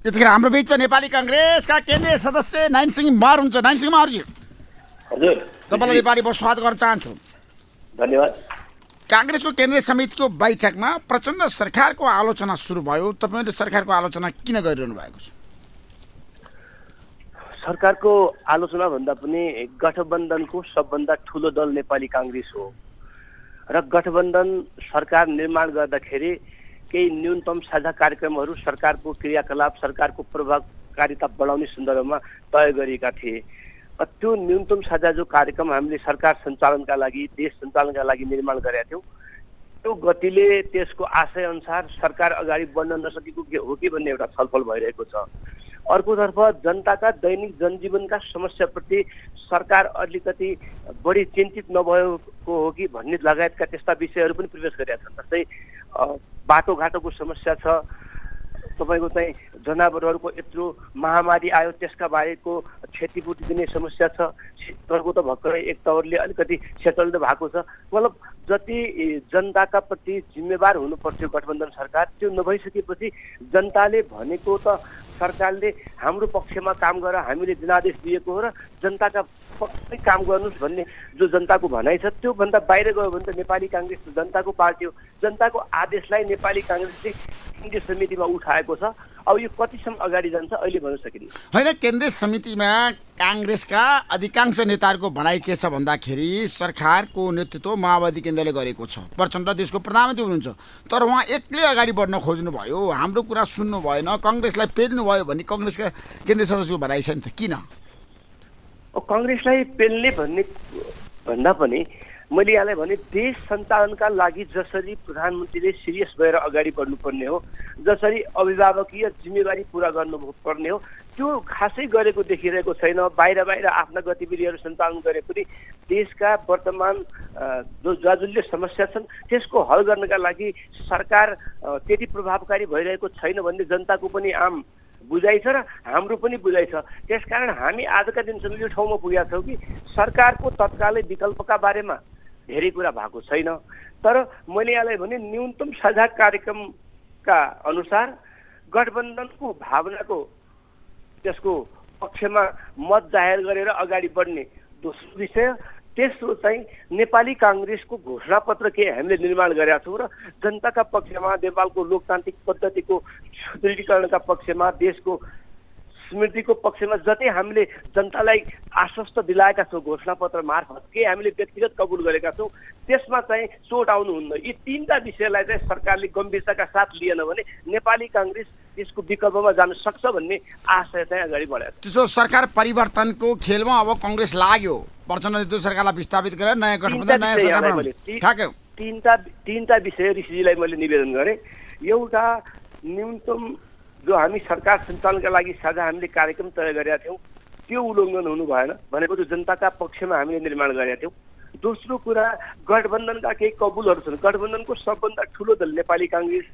यतिखेर हाम्रो बिच नेपाली कङ्ग्रेसका केन्द्रीय सदस्य नाइन सिंह मार हुन्छ। नाइन सिंह मारजी हजुर। तपाईँलाई नेपाली म स्वागत गर्न चाहन्छु। धन्यवाद। काङ्ग्रेसको केन्द्रीय समितिको बैठकमा प्रचण्ड सरकारको आलोचना सुरु भयो। तपाईँले सरकारको आलोचना किन गरिरहनु भएको छ? सरकारको आलोचना भन्दा पनि गठबन्धनको सबभन्दा ठुलो दल नेपाली काङ्ग्रेस हो। र गठबन्धन सरकार निर्माण गर्दाखेरि केही न्यूनतम साझा कार्यक्रमहरू सरकारको क्रियाकलाप सरकारको प्रभावकारिता बढाउने सन्दर्भमा तय गरिएका थिए। त्यो न्यूनतम साझा जो कार्यक्रम हामीले सरकार सञ्चालनका लागि देश सञ्चालनका लागि निर्माण गरेका थियौँ त्यो गतिले त्यसको आशय अनुसार सरकार अगाडि बढ्न नसकेको के हो कि भन्ने एउटा छलफल भइरहेको छ। अर्कोतर्फ जनताका दैनिक जनजीवनका समस्याप्रति सरकार अलिकति बढी चिन्तित नभएको हो कि भन्ने लगायतका त्यस्ता विषयहरू पनि प्रवेश गरेका छन् जस्तै बाटोघाटोको समस्या छ। तपाईँको चाहिँ जनावरहरूको यत्रो महामारी आयो त्यसका बारेको क्षतिपूर्ति दिने समस्या छ। शीतलको त भर्खरै एक तवरले अलिकति त भएको छ। मतलब जति जनताका प्रति जिम्मेवार हुनुपर्थ्यो गठबन्धन सरकार त्यो नभइसकेपछि जनताले भनेको त सरकारले हाम्रो पक्षमा काम गर हामीले जनादेश दिएको हो र जनताका पक्षमै काम गर्नुहोस् भन्ने जो जनताको भनाइ छ त्योभन्दा बाहिर गयो भने त नेपाली काङ्ग्रेस जनताको पार्टी हो। जनताको आदेशलाई नेपाली काङ्ग्रेसले केन्द्रीय समितिमा उठाएको छ। अब यो कतिसम्म अगाडि जान्छ अहिले भन्न सकिन्न। होइन केन्द्रीय समितिमा काङ्ग्रेसका अधिकांश नेताहरूको भनाइ के छ भन्दाखेरि सरकारको नेतृत्व माओवादी केन्द्रले गरेको छ। प्रचण्ड देशको प्रधानमन्त्री हुनुहुन्छ। तर उहाँ एक्लै अगाडि बढ्न खोज्नुभयो हाम्रो कुरा सुन्नु भएन कङ्ग्रेसलाई पेल्नु भयो भन्ने कङ्ग्रेसका केन्द्रीय सदस्यको भनाइ छ नि त। किन? कङ्ग्रेसलाई पेल्ने भन्ने भन्दा पनि मैले यहाँलाई भने देश सञ्चालनका लागि जसरी प्रधानमन्त्रीले सिरियस भएर अगाडि बढ्नुपर्ने हो जसरी अभिभावकीय जिम्मेवारी पुरा गर्नु पर्ने हो त्यो खासै गरेको देखिरहेको छैन। बाहिर बाहिर आफ्ना गतिविधिहरू सञ्चालन गरे पनि देशका वर्तमान जो जाजुल्य समस्या छन् त्यसको हल गर्नका लागि सरकार त्यति प्रभावकारी भइरहेको छैन भन्ने जनताको पनि आम बुझाइ छ र हाम्रो पनि बुझाइ छ। त्यसकारण हामी आजका दिनसम्म यो ठाउँमा पुगेका छौँ कि सरकारको तत्कालै विकल्पका बारेमा धेरै कुरा भएको छैन। तर मैले यहाँलाई भने न्यूनतम साझा कार्यक्रमका अनुसार गठबन्धनको भावनाको त्यसको पक्षमा मत जाहेर गरेर अगाडि बढ्ने दोस्रो विषय तेस्रो चाहिँ नेपाली काङ्ग्रेसको घोषणापत्र के हामीले निर्माण गरेका छौँ र जनताका पक्षमा नेपालको लोकतान्त्रिक पद्धतिको सुदृढीकरणका पक्षमा देशको स्मृतिको पक्षमा जति हामीले जनतालाई आश्वस्त दिलाएका छौँ घोषणापत्र मार्फत के हामीले व्यक्तिगत कबुल गरेका छौँ त्यसमा चाहिँ चोट आउनुहुन्न। यी तिनवटा विषयलाई चाहिँ सरकारले गम्भीरताका साथ लिएन भने नेपाली काङ्ग्रेस त्यसको विकल्पमा जान सक्छ भन्ने आशय चाहिँ अगाडि बढाएको छ। त्यसो सरकार परिवर्तनको खेलमा अब कङ्ग्रेस लाग्यो। प्रचण्ड सरकारलाई विस्थापित गरेर नयाँ गठबन्धन नयाँ। तिनवटा तिनवटा विषय ऋषिजीलाई मैले निवेदन गरेँ। एउटा न्यूनतम जो हामी सरकार सञ्चालनका लागि साझा हामीले कार्यक्रम तय गरेका थियौँ त्यो उल्लङ्घन हुनु भएन भनेको त्यो जनताका पक्षमा हामीले निर्माण गरेका थियौँ। दोस्रो कुरा गठबन्धनका केही कबुलहरू छन्। गठबन्धनको सबभन्दा ठुलो दल नेपाली काङ्ग्रेस।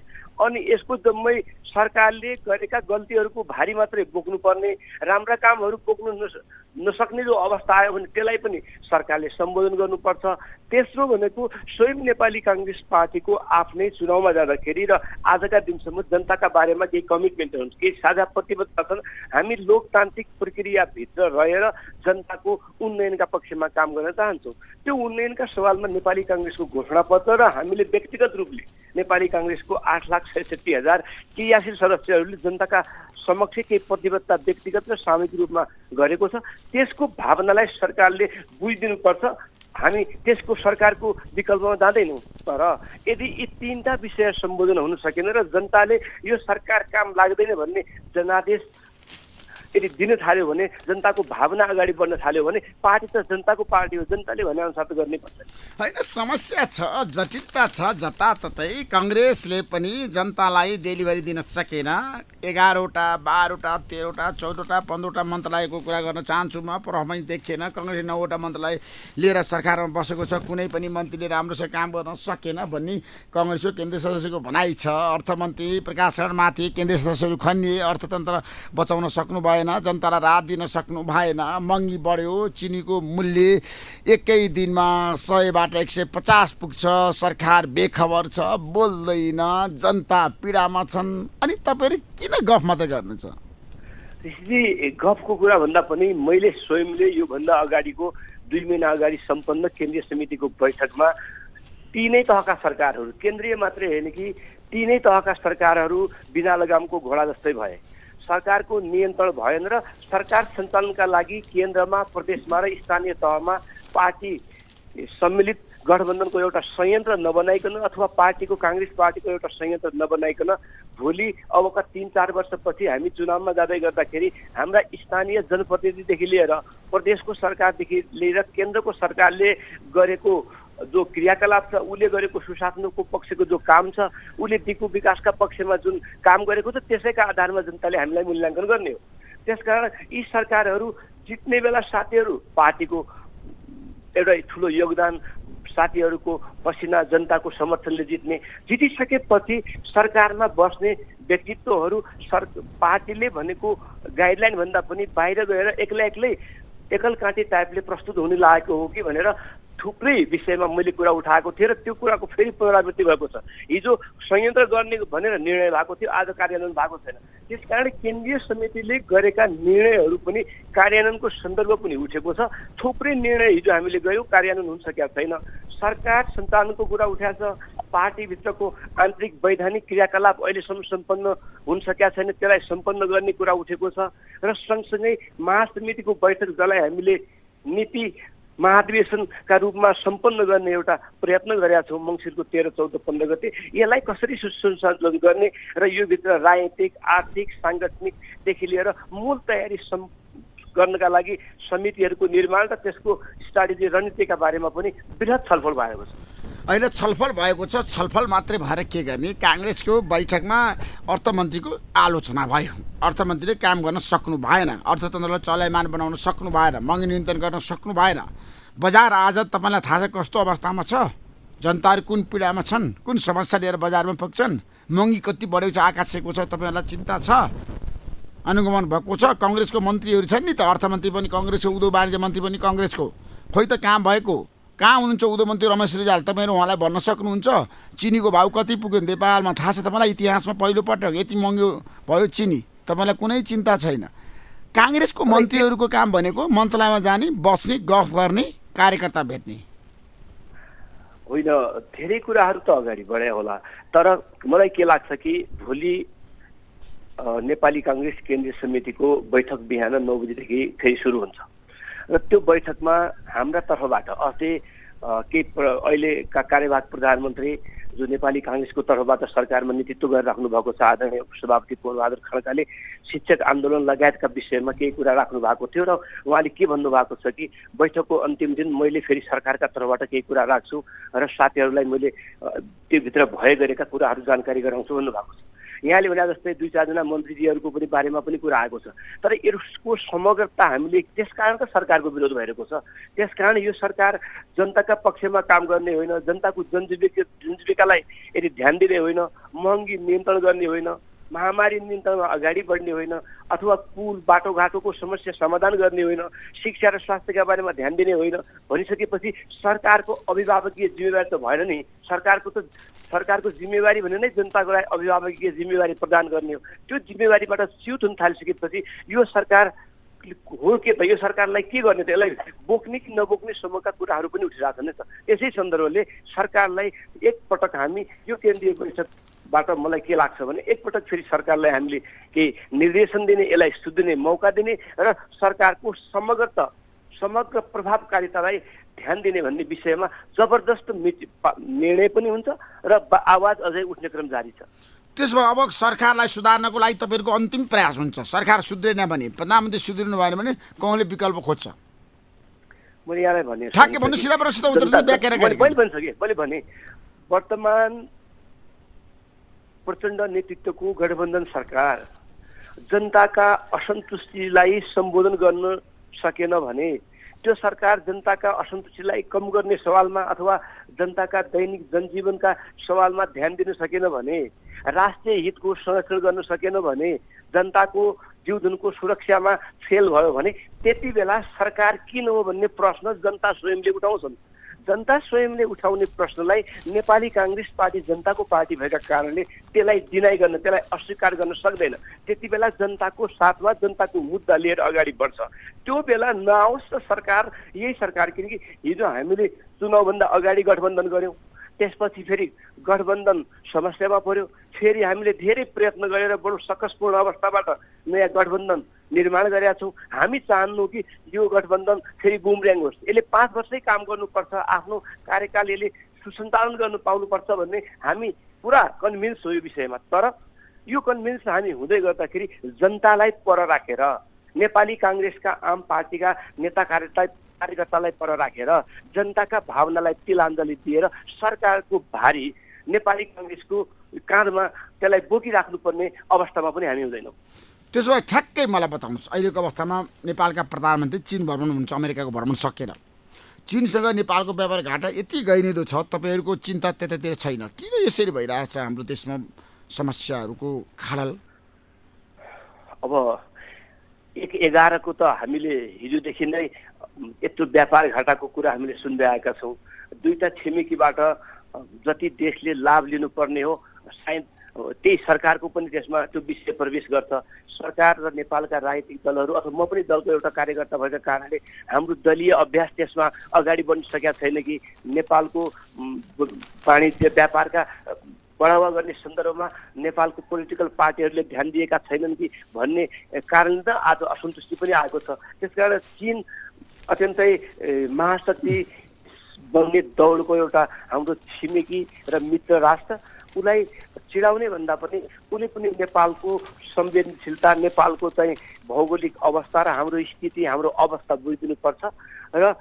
अनि यसको जम्मै सरकारले गरेका गल्तीहरूको भारी मात्रै बोक्नुपर्ने राम्रा कामहरू बोक्नु नस- नसक्ने जो अवस्था आयो भने त्यसलाई पनि सरकारले सम्बोधन गर्नुपर्छ। तेस्रो भनेको स्वयं नेपाली काङ्ग्रेस पार्टीको आफ्नै चुनावमा जाँदाखेरि र आजका दिनसम्म जनताका बारेमा केही कमिटमेन्टहरू हुन्छ केही साझा प्रतिबद्धता छन् हामी लोकतान्त्रिक प्रक्रियाभित्र रहेर जनताको उन्नयनका पक्षमा काम गर्न चाहन्छौँ। त्यो उन्नयनका सवालमा नेपाली काङ्ग्रेसको घोषणापत्र र हामीले व्यक्तिगत रूपले नेपाली काङ्ग्रेसको आठ लाख छैसठी हजार क्रियाशील सदस्यहरूले जनताका समक्ष केही प्रतिबद्धता व्यक्तिगत र सामूहिक रूपमा गरेको छ। त्यसको भावनालाई सरकारले बुझिदिनुपर्छ। हामी त्यसको सरकारको विकल्पमा जाँदैनौँ। तर यदि यी तिनवटा विषय सम्बोधन हुन सकेन र जनताले यो सरकार काम लाग्दैन भन्ने जनादेश यदि दिन थाल्यो भने जनताको भावना अगाडि बढ्न थाल्यो भने पार्टी त जनताको पार्टी हो। जनताले भने अनुसार त गर्नै होइन समस्या छ जटिलता छ जताततै कङ्ग्रेसले पनि जनतालाई डेलिभरी दिन सकेन। एघारवटा बाह्रवटा तेह्रवटा चौधवटा पन्ध्रवटा मन्त्रालयको कुरा गर्न चाहन्छु म प्रहमै देखिएन कङ्ग्रेसले नौवटा मन्त्रालय लिएर सरकारमा बसेको छ कुनै पनि मन्त्रीले राम्रोसँग काम गर्न सकेन भन्ने कङ्ग्रेसको केन्द्रीय सदस्यको भनाइ छ। अर्थमन्त्री प्रकाश शरणमाथि केन्द्रीय सदस्यहरू खनिए अर्थतन्त्र बचाउन सक्नु भएन भएन जनतालाई राहत दिन सक्नु भएन। महँगी बढ्यो चिनीको मूल्य एकै दिनमा सयबाट एक सय पचास पुग्छ। सरकार बेखबर छ बोल्दैन। जनता पीडामा छन्। अनि तपाईँहरू किन गफ मात्रै गर्नु छ त्यसरी गफको कुरा भन्दा पनि मैले स्वयंले योभन्दा अगाडिको दुई महिना अगाडि सम्पन्न केन्द्रीय समितिको बैठकमा तिनै तहका सरकारहरू केन्द्रीय मात्रै होइन कि तिनै तहका सरकारहरू बिना लगामको घोडा जस्तै भए। सरकारको नियन्त्रण भएन र सरकार सञ्चालनका लागि केन्द्रमा प्रदेशमा र स्थानीय तहमा पार्टी सम्मिलित गठबन्धनको एउटा संयन्त्र नबनाइकन अथवा पार्टीको काङ्ग्रेस पार्टीको एउटा संयन्त्र नबनाइकन भोलि अबका तिन चार वर्षपछि हामी चुनावमा जाँदै गर्दाखेरि हाम्रा स्थानीय जनप्रतिनिधिदेखि लिएर प्रदेशको सरकारदेखि लिएर केन्द्रको सरकारले गरेको जो क्रियाकलाप छ उसले गरेको सुशासनको पक्षको जो काम छ उसले दिगो विकासका पक्षमा जुन काम गरेको छ त्यसैका आधारमा जनताले हामीलाई मूल्याङ्कन गर्ने हो। त्यसकारण यी सरकारहरू जित्ने बेला साथीहरू पार्टीको एउटा ठुलो योगदान साथीहरूको पसिना जनताको समर्थनले जित्ने जितिसकेपछि सरकारमा बस्ने व्यक्तित्वहरू सर पार्टीले भनेको गाइडलाइन भन्दा पनि बाहिर गएर एक्लै एक्लै एकल काँटी टाइपले प्रस्तुत हुन लागेको हो कि भनेर थुप्रै विषयमा मैले कुरा उठाएको थिएँ र त्यो कुराको फेरि पुनरावृत्ति भएको छ। हिजो संयन्त्र गर्ने भनेर निर्णय भएको थियो आज कार्यान्वयन भएको छैन। त्यसकारण केन्द्रीय समितिले गरेका निर्णयहरू पनि कार्यान्वयनको सन्दर्भ पनि उठेको छ। थुप्रै निर्णय हिजो हामीले गयौँ कार्यान्वयन हुन सकेका छैन। सरकार सञ्चालनको कुरा उठाएको छ पार्टीभित्रको आन्तरिक वैधानिक क्रियाकलाप अहिलेसम्म सम्पन्न हुन सकेका छैन त्यसलाई सम्पन्न गर्ने कुरा उठेको छ। र सँगसँगै महासमितिको बैठक जसलाई हामीले नीति महाधिवेशनका रूपमा सम्पन्न गर्ने एउटा प्रयत्न गरेका छौँ मङ्सिरको तेह्र चौध पन्ध्र गते। यसलाई कसरी सुसञ्चालन गर्ने र यो भित्र राजनीतिक आर्थिक साङ्गठनिकदेखि लिएर मूल तयारी सम् गर्नका लागि समितिहरूको निर्माण र त्यसको स्ट्राटेजी रणनीतिका बारेमा पनि वृहत छलफल भएको छ। अहिले छलफल भएको छ। छलफल मात्रै भएर के गर्ने? काङ्ग्रेसको बैठकमा अर्थमन्त्रीको आलोचना भयो। अर्थमन्त्रीले काम गर्न सक्नु भएन। अर्थतन्त्रलाई चलायमान बनाउन सक्नु भएन। महँगी नियन्त्रण गर्न सक्नु भएन। बजार आज तपाईँलाई थाहा छ कस्तो अवस्थामा छ? जनताहरू कुन पीडामा छन्? कुन समस्या लिएर बजारमा पुग्छन्? महँगी कति बढेको छ? आकाशेको छ? तपाईँहरूलाई चिन्ता छ? अनुगमन भएको छ? कङ्ग्रेसको मन्त्रीहरू छन् नि त। अर्थमन्त्री पनि कङ्ग्रेसको उद्योग वाणिज्य मन्त्री पनि कङ्ग्रेसको। खोइ त कहाँ भएको। कहाँ हुनुहुन्छ उद्योग मन्त्री रमेश रिजाल तपाईँहरू उहाँलाई भन्न सक्नुहुन्छ? चिनीको भाउ कति पुग्यो नेपालमा? थाहा छ तपाईँलाई? इतिहासमा पहिलोपटक यति महँगो भयो चिनी। तपाईँलाई कुनै चिन्ता छैन। काङ्ग्रेसको मन्त्रीहरूको काम भनेको मन्त्रालयमा जाने बस्ने गफ गर्ने कार्यकर्ता भेट्ने। होइन धेरै कुराहरू त अगाडि बढाए होला। तर मलाई के लाग्छ कि भोलि नेपाली काङ्ग्रेस केन्द्रीय समितिको बैठक बिहान नौ बजीदेखि फेरि सुरु हुन्छ। र त्यो बैठकमा हाम्रा तर्फबाट अझै केही अहिलेका कार्यवाहक प्रधानमन्त्री जो नेपाली काङ्ग्रेसको तर्फबाट सरकारमा नेतृत्व गरिराख्नु भएको छ आदरणीय सभापति पूर्णबहादुर खड्काले शिक्षक आन्दोलन लगायतका विषयमा केही कुरा राख्नु भएको थियो र उहाँले के भन्नुभएको छ कि बैठकको अन्तिम दिन मैले फेरि सरकारका तर्फबाट केही कुरा राख्छु र साथीहरूलाई मैले त्योभित्र भए गरेका कुराहरू जानकारी गराउँछु भन्नुभएको छ। यहाँले भने जस्तै दुई चारजना मन्त्रीजीहरूको पनि बारेमा पनि कुरा आएको छ। तर यसको समग्रता हामीले त्यसकारण त सरकारको विरोध भइरहेको छ। त्यसकारण यो सरकार जनताका पक्षमा काम गर्ने होइन जनताको जनजीविका जनजीविकालाई यदि ध्यान दिने होइन महँगी नियन्त्रण गर्ने होइन महामारी नियन्त्रणमा अगाडि बढ्ने होइन अथवा पुल बाटोघाटोको समस्या समाधान गर्ने होइन शिक्षा र स्वास्थ्यका बारेमा ध्यान दिने होइन भनिसकेपछि सरकारको अभिभावकीय जिम्मेवारी त भएन नि। सरकारको त सरकारको जिम्मेवारी भने नै जनताको लागि अभिभावकीय जिम्मेवारी प्रदान गर्ने हो। त्यो जिम्मेवारीबाट च्युत हुन थालिसकेपछि यो सरकार हो के त यो सरकारलाई के गर्ने त? यसलाई बोक्ने कि नबोक्ने सम्मका कुराहरू पनि उठिरहेको छ नि त। यसै सन्दर्भले सरकारलाई एकपटक हामी यो केन्द्रीय परिषदबाट मलाई के लाग्छ भने एकपटक फेरि सरकारलाई हामीले केही निर्देशन दिने यसलाई सुध्ने मौका दिने र सरकारको समग्र समग्र प्रभावकारितालाई ध्यान दिने भन्ने विषयमा जबरजस्त निर्णय पनि हुन्छ र आवाज अझै उठ्ने क्रम जारी छ। त्यसो भए अब सरकारलाई सुधार्नको लागि तपाईँहरूको अन्तिम प्रयास हुन्छ। सरकार सुध्रेन भने प्रधानमन्त्री सुध्रिनु भएन भने कौँले विकल्प खोज्छ? मैले यहाँलाई भने ठ्याक्कै भन्नु सिधा प्रश्न उत्तर मैले पनि कि मैले भने वर्तमान प्रचण्ड नेतृत्वको गठबन्धन सरकार जनताका असन्तुष्टिलाई सम्बोधन गर्न सकेन भने त्यो सरकार जनताका असन्तुष्टिलाई कम गर्ने सवालमा अथवा जनताका दैनिक जनजीवनका सवालमा ध्यान दिन सकेन भने राष्ट्रिय हितको संरक्षण गर्न सकेन भने जनताको जीवधनको सुरक्षामा फेल भयो भने त्यति बेला सरकार किन हो भन्ने प्रश्न जनता स्वयंले उठाउँछन्। जनता स्वयंले उठाउने प्रश्नलाई नेपाली काङ्ग्रेस पार्टी जनताको पार्टी भएका कारणले त्यसलाई डिनाइ गर्न त्यसलाई अस्वीकार गर्न सक्दैन। त्यति बेला जनताको साथमा जनताको मुद्दा लिएर अगाडि बढ्छ। त्यो बेला नआओस् त सरकार यही सरकार किनकि हिजो हामीले चुनावभन्दा अगाडि गठबन्धन गऱ्यौँ। त्यसपछि फेरि गठबन्धन समस्यामा पर्यो। फेरि हामीले धेरै प्रयत्न गरेर बडो सकसपूर्ण अवस्थाबाट नयाँ गठबन्धन निर्माण गरेका छौँ। हामी चाहन्नु कि यो गठबन्धन फेरि गुमर्याङ होस्। यसले पाँच वर्षै काम गर्नुपर्छ आफ्नो कार्यकाल यसले सुसञ्चालन गर्नु पाउनुपर्छ भन्ने हामी पुरा कन्भिन्स हो यो विषयमा। तर यो कन्भिन्स हामी हुँदै गर्दाखेरि जनतालाई पर राखेर नेपाली काङ्ग्रेसका आम पार्टीका नेता कार्यतालाई कार्यकर्तालाई पर राखेर जनताका भावनालाई तिलाञ्जली दिएर सरकारको भारी नेपाली काङ्ग्रेसको काँधमा त्यसलाई बोकिराख्नुपर्ने अवस्थामा पनि हामी हुँदैनौँ। त्यसो भए ठ्याक्कै मलाई बताउनुहोस् अहिलेको अवस्थामा नेपालका प्रधानमन्त्री चिन भ्रमण हुन्छ अमेरिकाको भ्रमण सकेन। चिनसँग नेपालको व्यापार घाटा यति गइनिदो छ तपाईँहरूको चिन्ता त्यतातिर छैन। किन यसरी भइरहेछ हाम्रो देशमा समस्याहरूको खाडल? अब एक एघारको त हामीले हिजोदेखि नै यत्रो व्यापार घाटाको कुरा हामीले सुन्दै आएका छौँ। दुईवटा छिमेकीबाट जति देशले लाभ लिनुपर्ने हो सायद त्यही सरकारको पनि त्यसमा त्यो विषय प्रवेश गर्छ। सरकार र नेपालका राजनीतिक दलहरू अथवा म पनि दलको एउटा कार्यकर्ता भएका कारणले हाम्रो दलीय अभ्यास त्यसमा अगाडि बढ्न सकेका छैन कि नेपालको वाणिज्य व्यापारका बढावा गर्ने सन्दर्भमा नेपालको पोलिटिकल पार्टीहरूले ध्यान दिएका छैनन् कि भन्ने कारण त आज असन्तुष्टि पनि आएको छ। त्यसकारण चिन अत्यन्तै महाशक्ति बन्ने दौडको एउटा हाम्रो छिमेकी र मित्र राष्ट्र उसलाई चिडाउने भन्दा पनि कुनै पनि नेपालको संवेदनशीलता नेपालको चाहिँ भौगोलिक अवस्था र हाम्रो स्थिति हाम्रो अवस्था बुझिदिनुपर्छ। र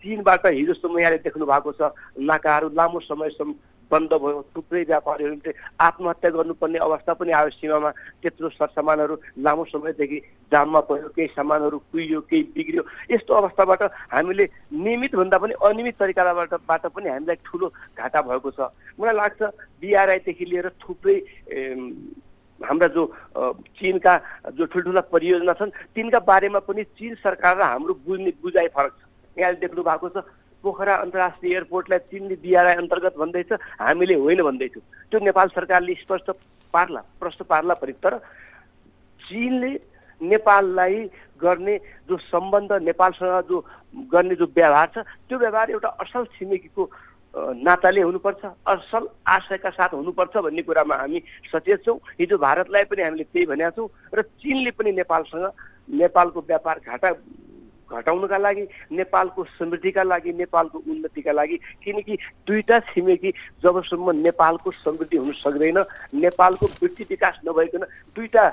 चिनबाट हिजोसम्म यहाँले देख्नु भएको छ नाकाहरू लामो समयसम्म बन्द भयो थुप्रै व्यापारीहरूले आत्महत्या गर्नुपर्ने अवस्था पनि आयो सीमामा। त्यत्रो सरसामानहरू लामो समयदेखि जाममा पऱ्यो केही सामानहरू कुहियो केही बिग्रियो। यस्तो अवस्थाबाट हामीले नियमित भन्दा पनि अनियमित तरिकाबाट बाट पनि हामीलाई ठुलो घाटा भएको छ। मलाई लाग्छ बिआरआईदेखि लिएर थुप्रै हाम्रा जो चिनका जो ठुल्ठुला परियोजना छन् तिनका बारेमा पनि चिन सरकार र हाम्रो बुझ्ने बुझाइ फरक छ। यहाँले देख्नु भएको छ पोखरा अन्तर्राष्ट्रिय एयरपोर्टलाई चिनले बिआरआई अन्तर्गत भन्दैछ हामीले होइन भन्दैछौँ। त्यो नेपाल सरकारले स्पष्ट पार्ला प्रश्न पार्ला पनि तर चिनले नेपाललाई गर्ने जो सम्बन्ध नेपालसँग जो गर्ने जो व्यवहार छ त्यो व्यवहार एउटा असल छिमेकीको नाताले हुनुपर्छ असल आशयका साथ हुनुपर्छ भन्ने कुरामा हामी सचेत छौँ। हिजो भारतलाई पनि हामीले त्यही भनेका छौँ र चिनले पनि नेपालसँग नेपालको व्यापार घाटा घटाउनुका लागि नेपालको समृद्धिका लागि नेपालको उन्नतिका लागि किनकि दुईवटा छिमेकी जबसम्म नेपालको समृद्धि हुन सक्दैन नेपालको वृत्ति विकास नभइकन दुईवटा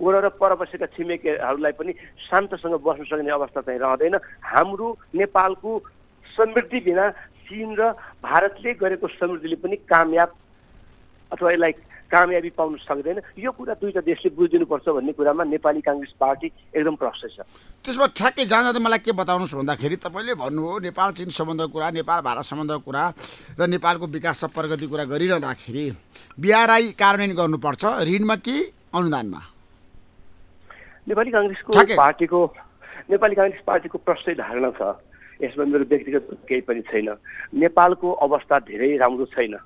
वडा र पर बसेका छिमेकीहरूलाई पनि शान्तसँग बस्न सक्ने अवस्था चाहिँ रहँदैन। हाम्रो नेपालको समृद्धि बिना चिन र भारतले गरेको समृद्धिले पनि कामयाब अथवा यसलाई कामयाबी पाउन सक्दैन। यो कुरा दुईवटा देशले बुझिदिनुपर्छ भन्ने कुरामा नेपाली काङ्ग्रेस पार्टी एकदम प्रश्न छ। त्यसमा ठ्याक्कै जान जाँदा मलाई के बताउनुहोस् भन्दाखेरि तपाईँले भन्नुभयो नेपाल चिन सम्बन्धको कुरा नेपाल भारत सम्बन्धको कुरा र नेपालको विकास र प्रगतिको कुरा गरिरहँदाखेरि बिआरआई कार्यान्वयन गर्नुपर्छ। ऋणमा कि अनुदानमा? नेपाली काङ्ग्रेसको पार्टीको नेपाली काङ्ग्रेस पार्टीको प्रष्टै धारणा छ। यसमा मेरो व्यक्तिगत केही पनि छैन। नेपालको अवस्था धेरै राम्रो छैन।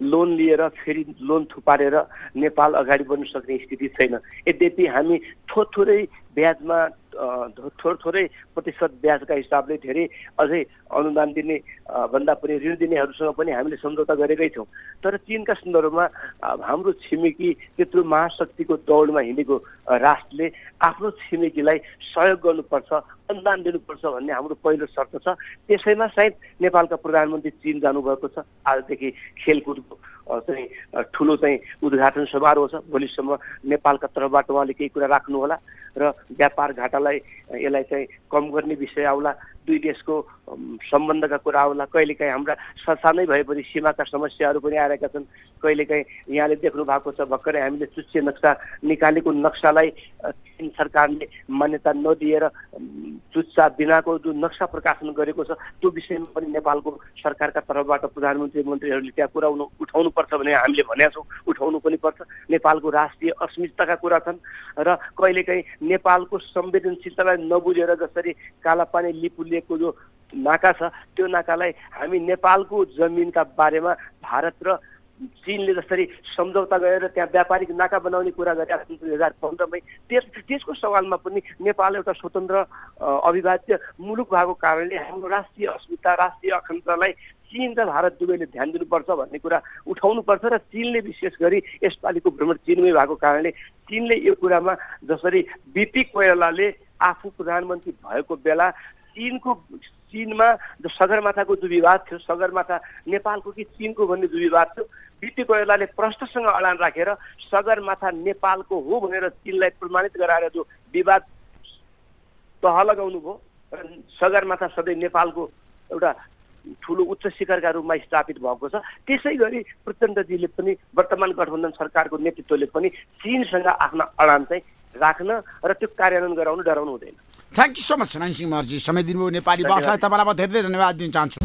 लोन लिएर फेरि लोन थुपारेर नेपाल अगाडि बढ्न सक्ने स्थिति छैन। यद्यपि हामी थोरै ब्याजमा थोर थोरै प्रतिशत ब्याजका हिसाबले धेरै अझै अनुदान दिने भन्दा पनि ऋण दिनेहरूसँग पनि हामीले सम्झौता गरेकै छौँ। तर चिनका सन्दर्भमा हाम्रो छिमेकी त्यत्रो महाशक्तिको दौडमा हिँडेको राष्ट्रले आफ्नो छिमेकीलाई सहयोग गर्नुपर्छ अनुदान दिनुपर्छ भन्ने हाम्रो पहिलो शर्त छ। त्यसैमा सायद नेपालका प्रधानमन्त्री चिन जानुभएको छ। आजदेखि खेलकुदको चाहिँ ठुलो चाहिँ उद्घाटन समारोह छ। भोलिसम्म नेपालका तर्फबाट उहाँले केही कुरा राख्नुहोला र व्यापार घाटालाई यसलाई चाहिँ कम गर्ने विषय आउला। दुई देशको सम्बन्धका कुरा आउला कहिलेकाहीँ हाम्रा ससानै भए पनि सीमाका समस्याहरू पनि आएका छन्। कहिलेकाहीँ यहाँले देख्नु भएको छ भर्खरै हामीले चुच्चे नक्सा निकालेको नक्सालाई चीन सरकारले मान्यता नदिएर चुच्चा बिनाको जुन नक्सा प्रकाशन गरेको छ त्यो विषयमा पनि नेपालको सरकारका तर्फबाट प्रधानमन्त्री मन्त्रीहरूले त्यहाँ उठाउनु उठाउनुपर्छ भने हामीले भनेका छौँ। उठाउनु पनि पर्छ। नेपालको राष्ट्रिय अस्मिताका कुरा छन् र कहिलेकाहीँ नेपालको संवेदनशीलतालाई नबुझेर जसरी कालापानी लिपुलेको जो नाका छ त्यो नाकालाई हामी नेपालको जमिनका बारेमा भारत र चिनले जसरी सम्झौता गरेर त्यहाँ व्यापारिक नाका बनाउने कुरा गरेका छन् दुई हजार पन्ध्रमै त्यस त्यसको सवालमा पनि नेपाल एउटा स्वतन्त्र अविभाज्य मुलुक भएको कारणले हाम्रो राष्ट्रिय अस्मिता राष्ट्रिय अखण्डतालाई चिन र भारत दुवैले ध्यान दिनुपर्छ भन्ने कुरा उठाउनुपर्छ र चिनले विशेष गरी यसपालिको भ्रमण चिनमै भएको कारणले चिनले यो कुरामा जसरी बिपी कोइरालाले आफू प्रधानमन्त्री भएको बेला चिनको चिनमा सगरमाथाको जो विवाद थियो सगरमाथा नेपालको कि चिनको भन्ने जो विवाद थियो बिपी कोइरालाले प्रश्नसँग अडान राखेर सगरमाथा नेपालको हो भनेर चिनलाई प्रमाणित गराएर जो विवाद तह लगाउनु भयो र सगरमाथा सधैँ नेपालको एउटा ठुलो उच्च शिखरका रूपमा स्थापित भएको छ। त्यसै गरी प्रचण्डजीले पनि वर्तमान गठबन्धन सरकारको नेतृत्वले पनि चिनसँग आफ्ना अडान चाहिँ राख्न र त्यो कार्यान्वयन गराउनु डराउनु हुँदैन। Thank you so much nine Singh महर्जी समय दिनुभयो नेपाली भाषालाई तपाईँलाई म धेरै धेरै धन्यवाद दिन चाहन्छु।